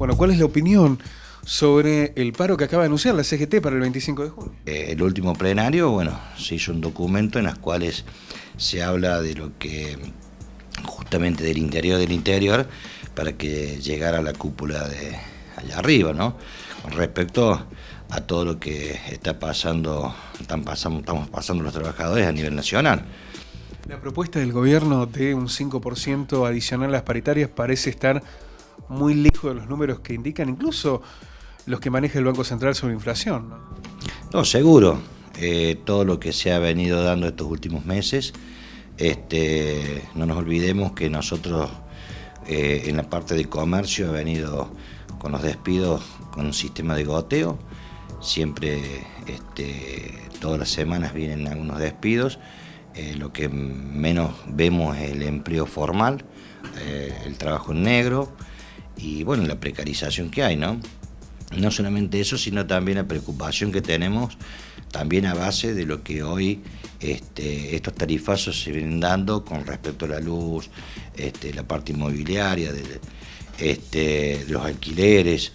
Bueno, ¿cuál es la opinión sobre el paro que acaba de anunciar la CGT para el 25 de junio? Eh, el último plenario, bueno, se hizo un documento en el cuales se habla de lo que justamente del interior del interior para que llegara a la cúpula de allá arriba, ¿no? Con respecto a todo lo que está pasando, están pasando, estamos pasando los trabajadores a nivel nacional. La propuesta del gobierno de un 5% adicional a las paritarias parece estar muy lejos de los números que indican incluso los que maneja el Banco Central sobre inflación. No, seguro. Eh, todo lo que se ha venido dando estos últimos meses, este, no nos olvidemos que nosotros eh, en la parte de comercio ha venido con los despidos con un sistema de goteo. Siempre, este, todas las semanas vienen algunos despidos. Eh, lo que menos vemos es el empleo formal, el trabajo en negro y bueno, la precarización que hay, ¿no? No solamente eso, sino también la preocupación que tenemos también a base de lo que hoy este, estos tarifazos se vienen dando con respecto a la luz, este, la parte inmobiliaria, de, este, los alquileres,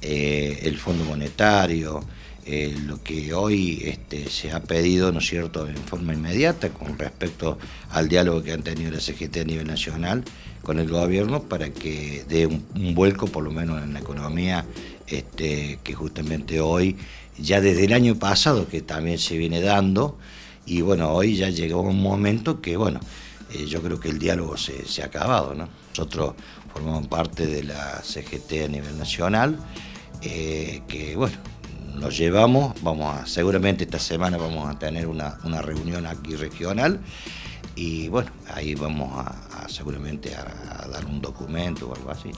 eh, el Fondo Monetario, eh, lo que hoy este, se ha pedido, ¿no es cierto?, en forma inmediata con respecto al diálogo que han tenido la CGT a nivel nacional con el gobierno para que dé un, vuelco, por lo menos en la economía, este, que justamente hoy, ya desde el año pasado, que también se viene dando, y bueno, hoy ya llegó un momento que, bueno, eh, yo creo que el diálogo se, ha acabado, ¿no? Nosotros formamos parte de la CGT a nivel nacional, eh, que bueno, nos llevamos, vamos a, seguramente esta semana vamos a tener una, reunión aquí regional y bueno, ahí vamos a, seguramente a dar un documento o algo así.